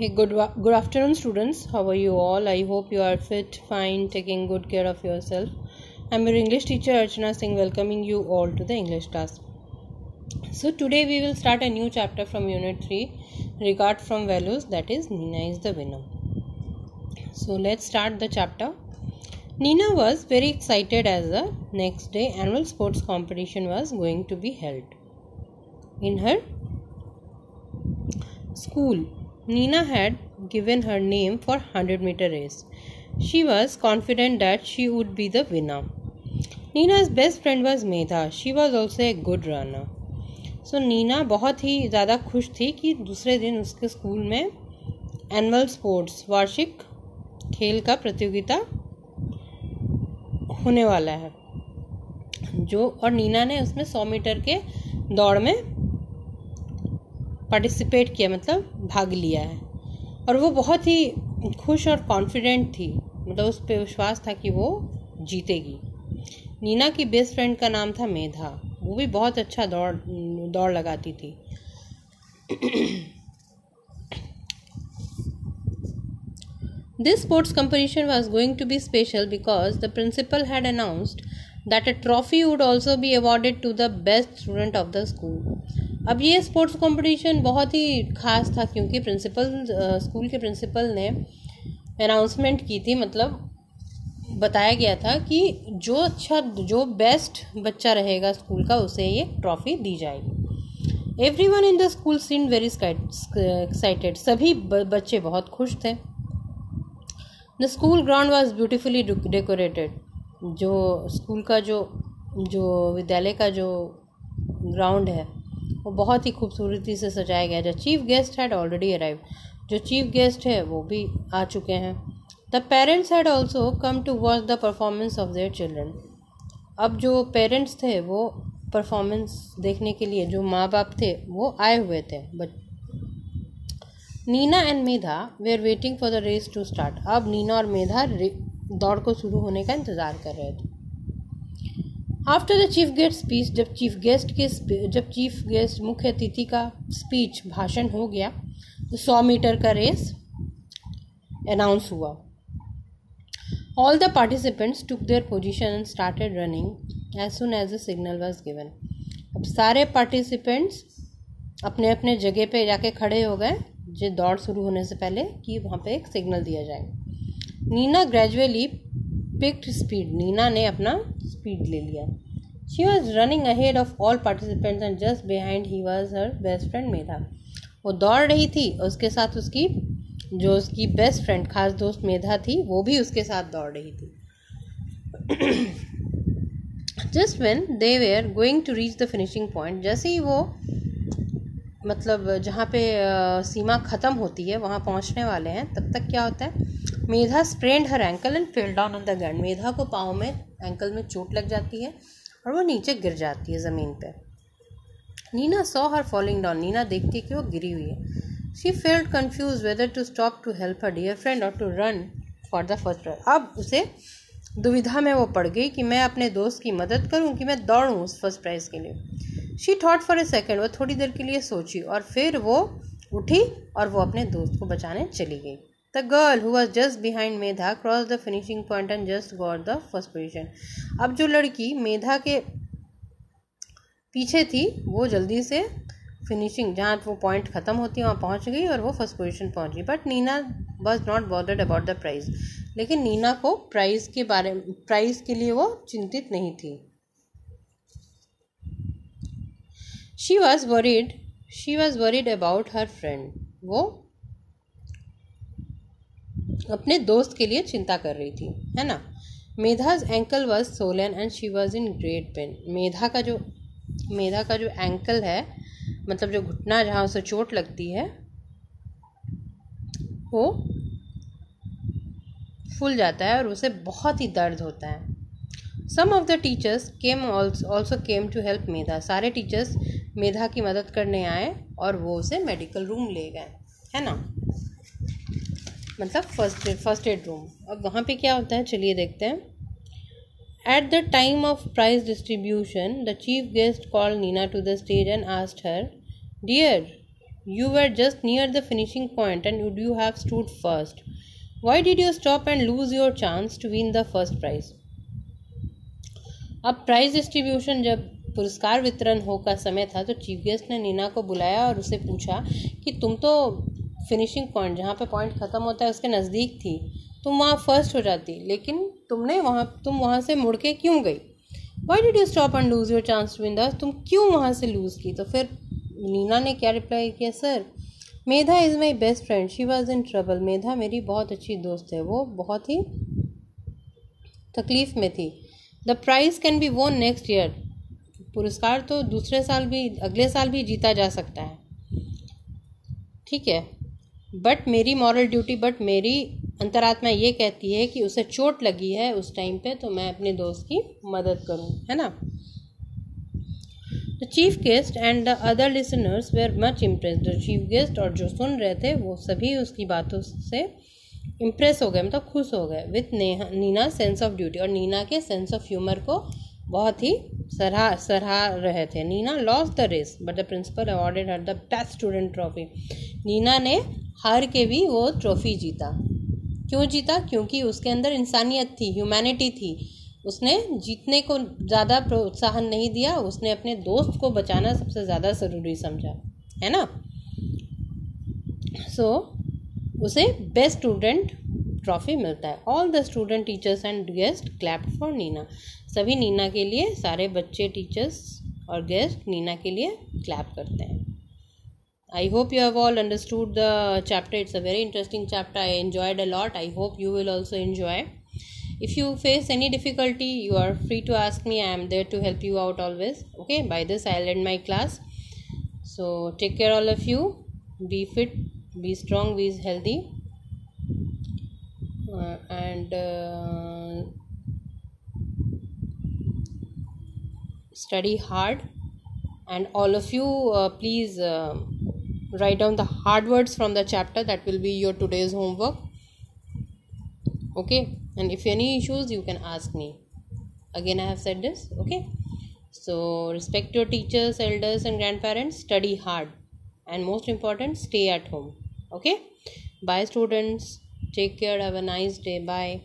Hey, good good afternoon, students. How are you all? I hope you are fit, fine, taking good care of yourself. I'm your English teacher Archana Singh, welcoming you all to the English class. So today we will start a new chapter from Unit Three, Regard from Values. That is, Nina is the winner. So let's start the chapter. Nina was very excited as the next day annual sports competition was going to be held in her school. Nina had given her name for 100 meter race. She was confident that she would be the winner. Nina's best friend was Medha. She was also a good runner. सो नीना बहुत ही ज़्यादा खुश थी कि दूसरे दिन उसके school में एनुअल स्पोर्ट्स वार्षिक खेल का प्रतियोगिता होने वाला है जो और नीना ने उसमें सौ मीटर के दौड़ में पार्टिसिपेट किया मतलब भाग लिया है। और वो बहुत ही खुश और कॉन्फिडेंट थी। मतलब उस पर विश्वास था कि वो जीतेगी। नीना की बेस्ट फ्रेंड का नाम था मेधा। वो भी बहुत अच्छा दौड़ दौड़ लगाती थी। This sports competition was going to be special because the principal had announced that a trophy would also be awarded to the best student of the school. अब ये स्पोर्ट्स कंपटीशन बहुत ही खास था क्योंकि प्रिंसिपल स्कूल के principal ने announcement की थी मतलब बताया गया था कि जो अच्छा जो बेस्ट बच्चा रहेगा स्कूल का, उसे ये ट्रॉफी दी जाएगी। Every one in the school seen very excited सभी बच्चे बहुत खुश थे। The school ground was beautifully decorated जो स्कूल का जो जो विद्यालय का जो ग्राउंड है, वो बहुत ही खूबसूरती से सजाया गया जो chief guest had already arrive जो चीफ गेस्ट है, वो भी आ चुके हैं। The parents had also come to watch the performance of their children अब जो पेरेंट्स थे, वो परफॉर्मेंस देखने के लिए जो माँ बाप थे, वो आए हुए थे। But Neena and Medha were waiting for the race to start अब नीना और मेधा दौड़ को शुरू होने का इंतज़ार कर रहे थे। After the chief guest speech जब चीफ गेस्ट के जब चीफ गेस्ट मुख्य अतिथि का स्पीच भाषण हो गया तो सौ मीटर का रेस अनाउंस हुआ। All the participants took their position and started running as soon as the signal was given अब सारे पार्टिसिपेंट्स अपने अपने जगह पे जाके खड़े हो गए, जो दौड़ शुरू होने से पहले कि वहाँ पे एक सिग्नल दिया जाए। Neena gradually picked speed Neena ने अपना स्पीड ले लिया। She was running ahead of all participants and just behind he was her best friend Medha वो दौड़ रही थी, उसके साथ उसकी, जो उसकी बेस्ट फ्रेंड खास दोस्त मेधा थी, वो भी उसके साथ दौड़ रही थी। Just when they were going to reach the finishing point जैसे ही वो मतलब जहाँ पे सीमा ख़त्म होती है, वहाँ पहुँचने वाले हैं, तब तक क्या होता है? Medha sprained her ankle and fell down on the ground Medha को पाँव में एंकल में चोट लग जाती है और वो नीचे गिर जाती है ज़मीन पे। Neena saw her falling down Neena देखती है कि वो गिरी हुई है। She felt confused whether to stop to help her dear friend और to run for the first prize अब उसे दुविधा में वो पड़ गई कि मैं अपने दोस्त की मदद करूँ, कि मैं दौड़ूं उस फ़र्स्ट प्राइज़ के लिए। She thought for a second वो थोड़ी देर के लिए सोची और फिर वो उठी और वो अपने दोस्त को बचाने चली गई। The girl who was just behind Medha cross the finishing point and just got the first position अब जो लड़की मेधा के पीछे थी, वो जल्दी से फिनिशिंग जहाँ वो पॉइंट ख़त्म होती है वहाँ पहुँच गई और वो फ़र्स्ट पोजीशन पहुँच गई। But Neena was not bothered about the prize लेकिन नीना को प्राइज़ के बारे प्राइज़ के लिए वो चिंतित नहीं थी। She was worried she was worried about her friend वो अपने दोस्त के लिए चिंता कर रही थी, है ना? Medha's ankle was swollen and she was in great pain Medha का जो, मेधा का जो एंकल है मतलब जो घुटना जहाँ उसे चोट लगती है, वो फूल जाता है और उसे बहुत ही दर्द होता है। Some of the teachers came also came to help Medha. सारे टीचर्स मेधा की मदद करने आए और वो उसे मेडिकल रूम ले गए, है ना? मतलब फ़र्स्ट फ़र्स्ट एड रूम अब वहाँ पे क्या होता है? चलिए देखते हैं। At the time of prize distribution the chief guest call Neena to the stage and asked her dear you were just near the finishing point and would you have stood first why did you stop and lose your chance to win the first prize अब prize distribution जब पुरस्कार वितरण हो का समय था तो chief guest ने नीना को बुलाया और उसे पूछा कि तुम तो फिनिशिंग पॉइंट जहाँ पे पॉइंट ख़त्म होता है, उसके नज़दीक थी। तुम वहाँ फ़र्स्ट हो जाती, लेकिन तुमने वहाँ, तुम वहाँ से मुड़ के क्यों गई? Why did you stop and lose your chance to win the तुम क्यों वहाँ से लूज़ की? तो फिर नीना ने क्या रिप्लाई किया sir Medha is my best friend she was in trouble Medha मेरी बहुत अच्छी दोस्त है। वो बहुत ही तकलीफ़ में थी। The prize can be won next year पुरस्कार तो दूसरे साल भी, अगले साल भी जीता जा सकता है। ठीक है? बट मेरी मॉरल ड्यूटी बट मेरी अंतरात्मा ये कहती है कि उसे चोट लगी है उस टाइम पे तो मैं अपने दोस्त की मदद करूँ, है ना? The chief guest and the other listeners were much impress the chief guest और जो सुन रहे थे, वो सभी उसकी बातों से इम्प्रेस हो गए मतलब खुश हो गए with Neha, Neena sense of duty और नीना के सेंस ऑफ़ ह्यूमर को बहुत ही सराह सराह रहे थे। Neena lost the race but the principal awarded her the best student trophy Neena ने हार के भी वो ट्रॉफी जीता। क्यों जीता? क्योंकि उसके अंदर इंसानियत थी ह्यूमैनिटी थी। उसने जीतने को ज़्यादा प्रोत्साहन नहीं दिया उसने अपने दोस्त को बचाना सबसे ज़्यादा ज़रूरी समझा है ना? सो so, उसे बेस्ट स्टूडेंट ट्रॉफी मिलता है। All the student teachers and guest clap for Neena सभी नीना के लिए, सारे बच्चे टीचर्स और गेस्ट नीना के लिए क्लैप करते हैं। I hope you have all understood the chapter it's a very interesting chapter I enjoyed a lot I hope you will also enjoy if you face any difficulty you are free to ask me I am there to help you out always okay by this I end my class so take care all of you be fit be strong be is healthy and uh, study hard. And all of you, uh, please. Uh, write down the hard words from the chapter that will be your today's homework. Okay? And if any issues you can ask me. Again i have said this. Okay? So respect your teachers elders and grandparents. Study hard. And most important stay at home. Okay? Bye students take care have a nice day bye